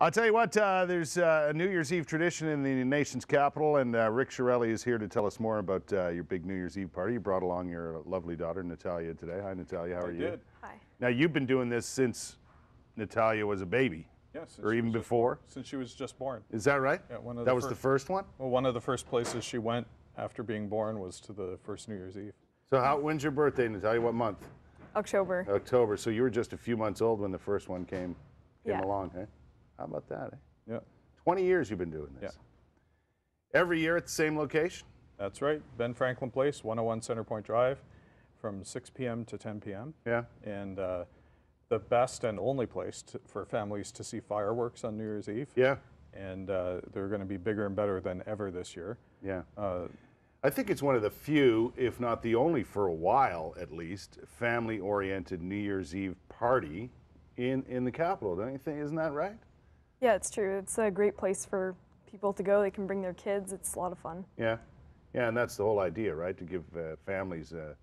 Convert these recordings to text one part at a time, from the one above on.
I'll tell you what, uh, there's uh, a New Year's Eve tradition in the nation's capital, and uh, Rick Chiarelli is here to tell us more about uh, your big New Year's Eve party. You brought along your lovely daughter, Natalia, today. Hi, Natalia. How are I you? did. Hi. Now, you've been doing this since Natalia was a baby, Yes. since or even was just- before. Since she was just born. Is that right? Yeah, one of that the was fir- the first one? Well, one of the first places she went after being born was to the first New Year's Eve. So, how, when's your birthday, Natalia? What month? October. October. So, you were just a few months old when the first one came, came Yeah. along, hey? How about that, eh? Yeah, 20 years you've been doing this. Yeah. Every year at the same location? that's right. Ben Franklin Place, 101 Center Point Drive, from 6 p.m. to 10 p.m. Yeah. And uh, the best and only place to, for families to see fireworks on New Year's Eve. Yeah. And uh, they're going to be bigger and better than ever this year. Yeah. Uh, I think it's one of the few, if not the only for a while at least, family oriented New Year's Eve party in, in the capital. Don't you think? Isn't that right? Yeah, it's true. It's a great place for people to go. They can bring their kids. It's a lot of fun. Yeah. Yeah, and that's the whole idea, right? To give uh, families uh,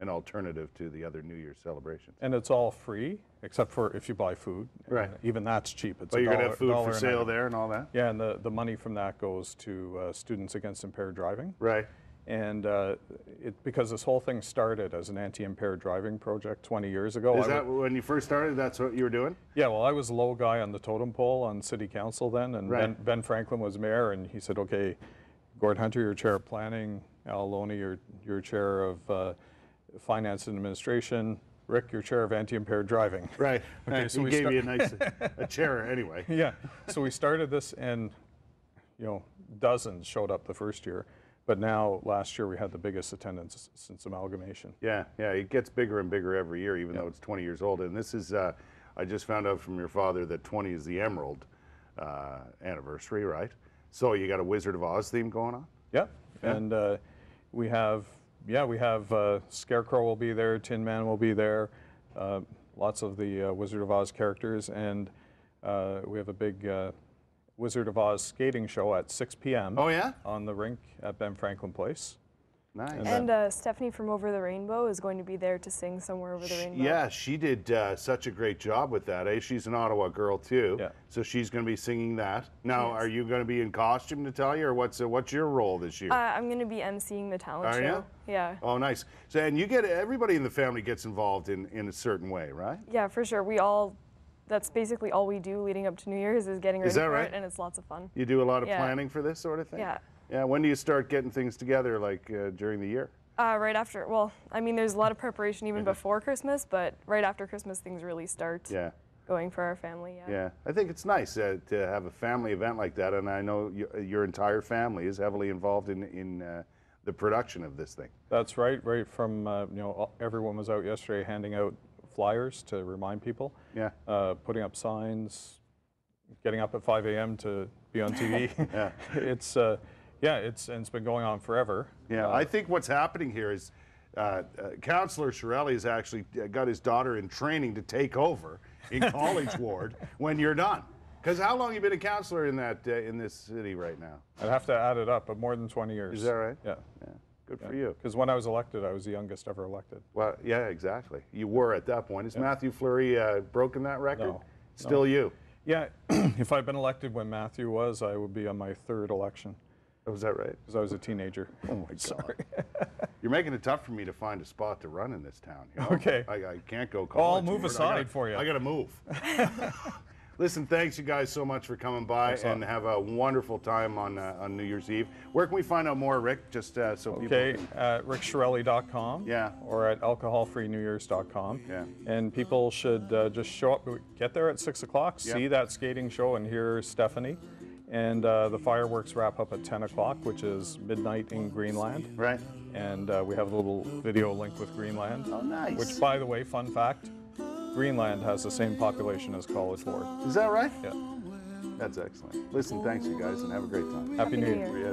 an alternative to the other New Year's celebrations. and it's all free, except for if you buy food. Right. And even that's cheap. It's But you're going to have food for sale there and all that? Yeah, and the, the money from that goes to uh, Students Against Impaired Driving. Right. And uh, it, because this whole thing started as an anti-impaired driving project 20 years ago. Is I that when you first started? That's what you were doing? yeah, well, I was a low guy on the totem pole on city council then, and Right. ben, ben Franklin was mayor, and he said, okay, Gord Hunter, you're chair of planning, Al Loney, you're, you're chair of uh, finance and administration, Rick, you're chair of anti-impaired driving. Right. Okay, right. so he we gave you a nice a chair anyway. yeah. So we started this, and you know, dozens showed up the first year, but now last year we had the biggest attendance since amalgamation. Yeah, yeah, it gets bigger and bigger every year, even though it's 20 years old. And this is, uh, I just found out from your father that 20 is the Emerald uh, anniversary, right? So you got a Wizard of Oz theme going on? Yeah. And uh, we have, yeah, we have uh, Scarecrow will be there, Tin Man will be there, uh, lots of the uh, Wizard of Oz characters, and uh, we have a big uh, Wizard of Oz skating show at 6 p.m. Oh, yeah? on the rink at Ben Franklin Place. Nice. And And uh, Stephanie from Over the Rainbow is going to be there to sing somewhere over the rainbow. yeah, she did uh, such a great job with that, eh? She's an Ottawa girl, too. Yeah. So she's going to be singing that. Now, Yes. are you going to be in costume, Natalia, or what's, uh, what's your role this year? Uh, I'm going to be emceeing the talent Are ya? show. Yeah. oh, nice. So, and you get, everybody in the family gets involved in, in a certain way, right? Yeah, for sure. We all, that's basically all we do leading up to New Year's is getting ready Is that for right? it, and it's lots of fun. You do a lot of Yeah. planning for this sort of thing? Yeah. Yeah, when do you start getting things together, like uh, during the year? Uh, right after, well, I mean, there's a lot of preparation even before Christmas, but right after Christmas, things really start Yeah, going for our family. Yeah. yeah. I think it's nice uh, to have a family event like that, and I know y- your entire family is heavily involved in in uh, the production of this thing. That's right. Right from uh, you know, everyone was out yesterday handing out flyers to remind people. Yeah. Uh, putting up signs, getting up at 5 a.m. to be on TV. Yeah. It's uh, yeah, it's and it's been going on forever. Yeah, Uh, I think what's happening here is uh, uh, Councillor Chiarelli has actually uh, got his daughter in training to take over in College Ward when you're done. Because how long you been a councillor in that uh, in this city right now? I'd have to add it up, but more than 20 years. Is that right? Yeah. Yeah, good for you. Because when I was elected, I was the youngest ever elected. Well, yeah, exactly. You were at that point. Has Mathieu Fleury uh, broken that record? No, Still you. Yeah, if I'd been elected when Mathieu was, I would be on my third election Oh, is that right? because I was a teenager. Oh my God. You're making it tough for me to find a spot to run in this town. you know? Okay. I, I can't go I'll move aside gotta- for you. I got to move. Listen, thanks you guys so much for coming by and have a wonderful time on uh, on New Year's Eve. Where can we find out more, Rick? Just uh, so people. Okay, Can, rickchiarelli.com. Yeah. Or at alcoholfreenewyears.com. Yeah. And people should uh, just show up, get there at 6 o'clock, Yeah. see that skating show, and hear Stephanie. And uh, the fireworks wrap up at 10 o'clock, which is midnight in Greenland. right. And uh, we have a little video link with Greenland. Oh, nice. Which, by the way, fun fact Greenland has the same population as College Ward. Is that right? Yeah. That's excellent. Listen, thanks you guys, and have a great time. Happy, Happy New New Year. Year.